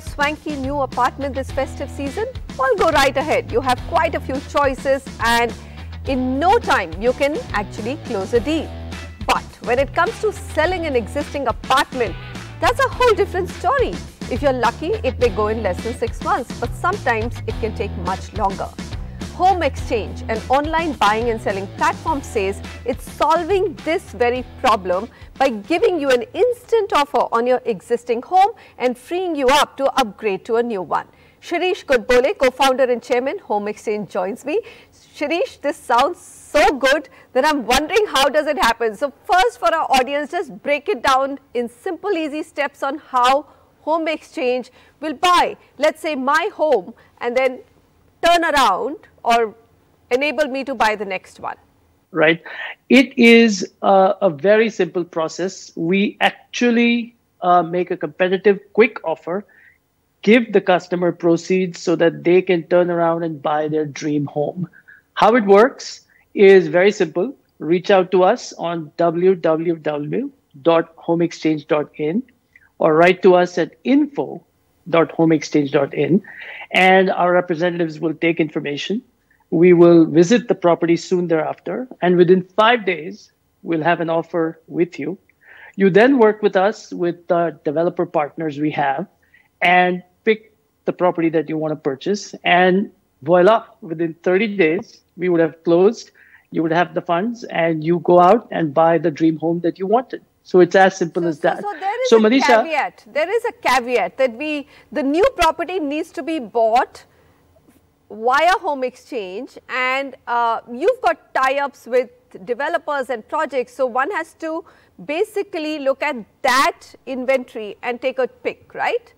swanky new apartment this festive season? Well, go right ahead. You have quite a few choices and in no time you can actually close a deal. But when it comes to selling an existing apartment, that's a whole different story. If you're lucky, it may go in less than six months, but sometimes it can take much longer. Homexchange, an online buying and selling platform says it's solving this very problem by giving you an instant offer on your existing home and freeing you up to upgrade to a new one. Shirish Godbole, co-founder and chairman, Homexchange joins me. Shirish, this sounds so good that I'm wondering how does it happen. So first for our audience, just break it down in simple, easy steps on how Homexchange will buy, let's say my home and then turn around or enable me to buy the next one? Right. It is uh, a very simple process. We actually uh, make a competitive, quick offer, give the customer proceeds so that they can turn around and buy their dream home. How it works is very simple. Reach out to us on www.homeexchange.in or write to us at info.homeexchange.in and our representatives will take information. We will visit the property soon thereafter, and within five days, we'll have an offer with you. You then work with us with the developer partners we have and pick the property that you want to purchase. And voila, within 30 days, we would have closed, you would have the funds, and you go out and buy the dream home that you wanted. So it's as simple so, as that. So, so there is so, a Manisha, caveat. There is a caveat that we the new property needs to be bought via Homexchange, and uh, you've got tie-ups with developers and projects. So one has to basically look at that inventory and take a pick, right?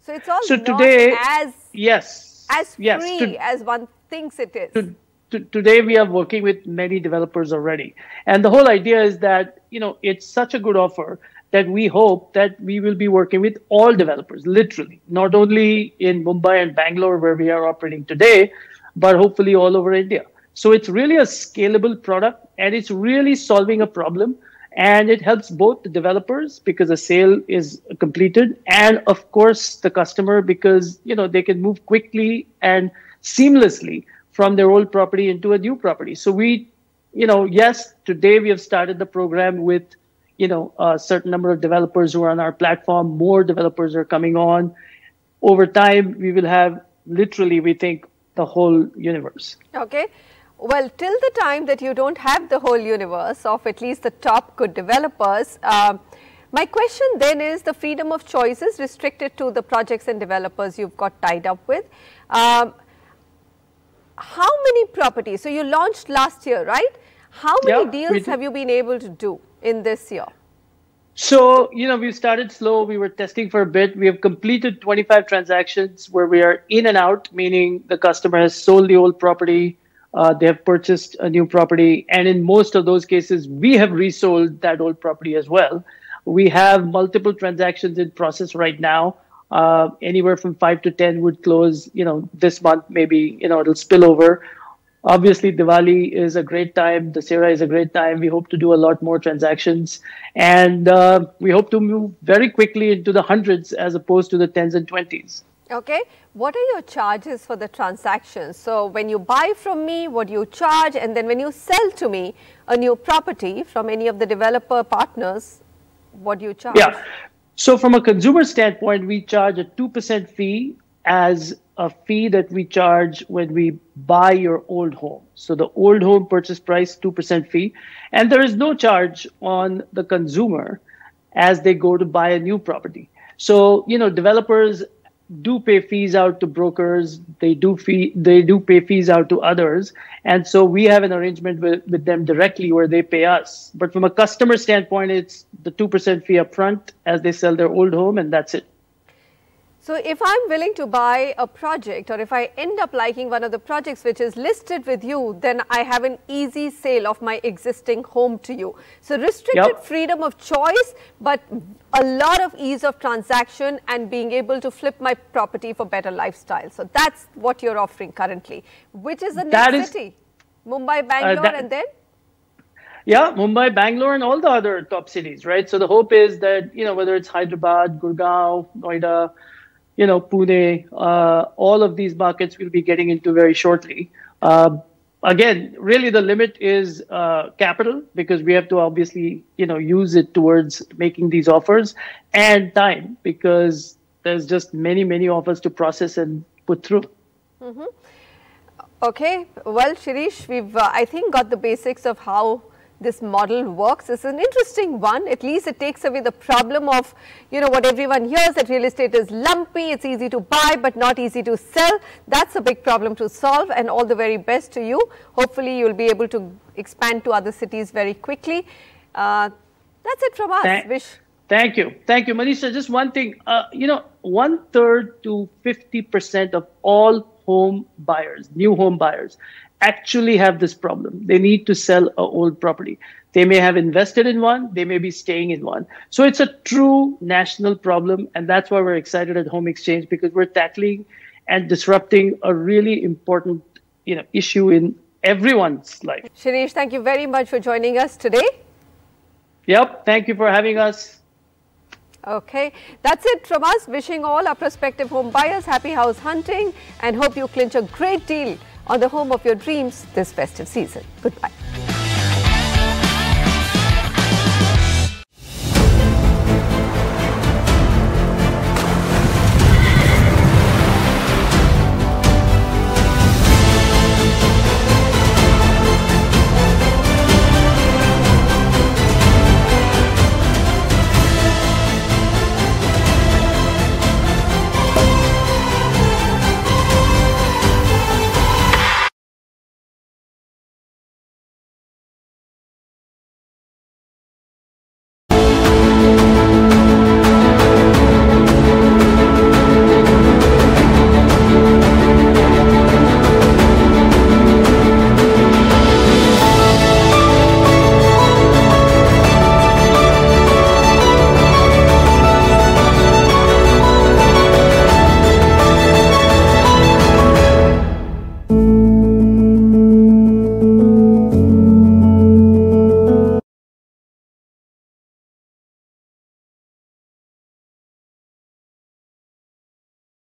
So it's all so today, as yes as yes, free to, as one thinks it is. To, today we are working with many developers already. And the whole idea is that you know it's such a good offer that we hope that we will be working with all developers literally not only in mumbai and bangalore where we are operating today but hopefully all over india. So it's really a scalable product and it's really solving a problem and it helps both the developers because the sale is completed and of course the customer because you know they can move quickly and seamlessly from their old property into a new property. So we, you know, yes, today we have started the program with, you know, a certain number of developers who are on our platform. More developers are coming on. Over time, we will have literally, we think, the whole universe. Okay. Well, till the time that you don't have the whole universe of at least the top good developers, uh, my question then is the freedom of choice is restricted to the projects and developers you've got tied up with. Um, how many properties? So you launched last year, right? How many yeah, deals have you been able to do in this year? So, you know, we started slow. We were testing for a bit. We have completed 25 transactions where we are in and out, meaning the customer has sold the old property, uh, they have purchased a new property. And in most of those cases, we have resold that old property as well. We have multiple transactions in process right now uh, anywhere from five to 10 would close, you know, this month, maybe, you know, it'll spill over. Obviously, Diwali is a great time. Dussehra is a great time. We hope to do a lot more transactions. And uh, we hope to move very quickly into the hundreds as opposed to the tens and twenties. Okay. What are your charges for the transactions? So, when you buy from me, what do you charge? And then when you sell to me a new property from any of the developer partners, what do you charge? Yeah. So, from a consumer standpoint, we charge a 2% fee as a fee that we charge when we buy your old home. So, the old home purchase price, 2% fee. And there is no charge on the consumer as they go to buy a new property. So, you know, developers do pay fees out to brokers they do fee they do pay fees out to others and so we have an arrangement with, with them directly where they pay us. But from a customer standpoint it's the 2% fee up front as they sell their old home and that's it so if I'm willing to buy a project or if I end up liking one of the projects which is listed with you, then I have an easy sale of my existing home to you. So restricted yep. freedom of choice, but a lot of ease of transaction and being able to flip my property for better lifestyle. So that's what you're offering currently, which is the next is, city, Mumbai, uh, Bangalore uh, that, and then? Yeah, Mumbai, Bangalore, and all the other top cities, right? So the hope is that, you know, whether it's Hyderabad, Gurgaon, Noida, you know, Pune, uh, all of these markets we'll be getting into very shortly. Uh, again, really the limit is uh, capital because we have to obviously, you know, use it towards making these offers and time because there's just many, many offers to process and put through. Mm-hmm. Okay, well, Shirish, we've, uh, I think, got the basics of how this model works It's an interesting one. At least it takes away the problem of, you know, what everyone hears that real estate is lumpy, it's easy to buy but not easy to sell. That's a big problem to solve and all the very best to you. Hopefully, you'll be able to expand to other cities very quickly. Uh, that's it from us. Thank, Wish. Thank you. Thank you. Manisha, just one thing, uh, you know, one third to 50% of all home buyers, new home buyers, actually have this problem. They need to sell a old property. They may have invested in one, they may be staying in one. So it's a true national problem. And that's why we're excited at Homexchange because we're tackling and disrupting a really important you know, issue in everyone's life. Shirish, thank you very much for joining us today. Yep, thank you for having us. Okay, that's it from us. Wishing all our prospective home buyers happy house hunting and hope you clinch a great deal on the home of your dreams this festive season. Goodbye.